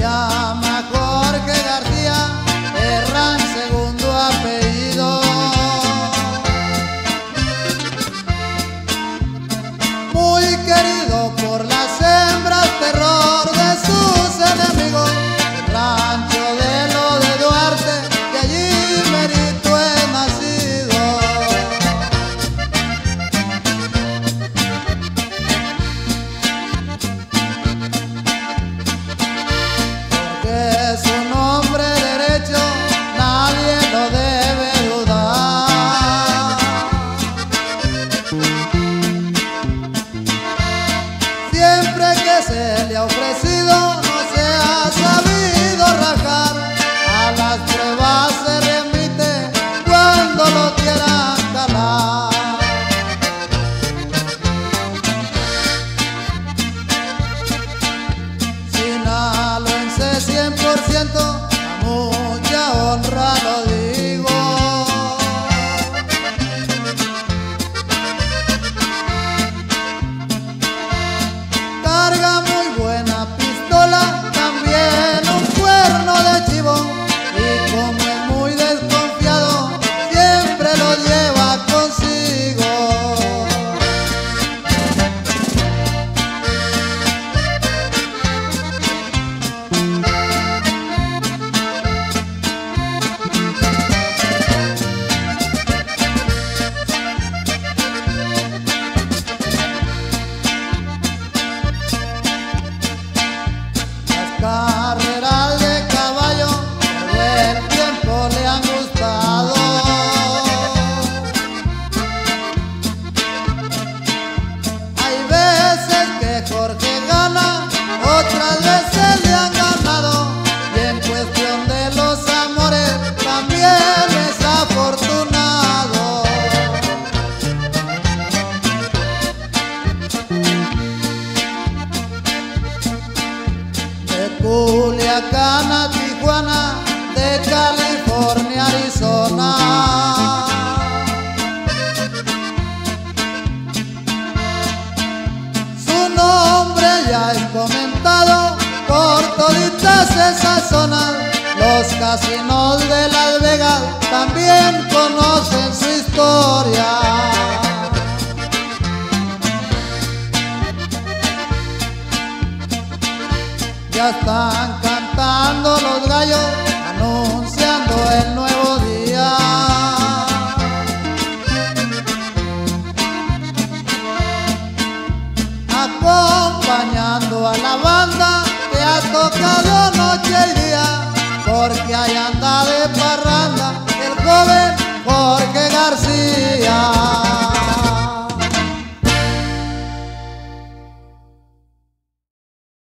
yeah. ofrecido no se ha sabido rajar. A las pruebas se remite cuando lo quiera calar. Sin alo en 100% a mucha honra lo dio Culiacán Tijuana, de California, Arizona. Su nombre ya es comentado por toditas esas zonas. Los casinos de Las Vegas también conocen su historia. ya están cantando los gallos.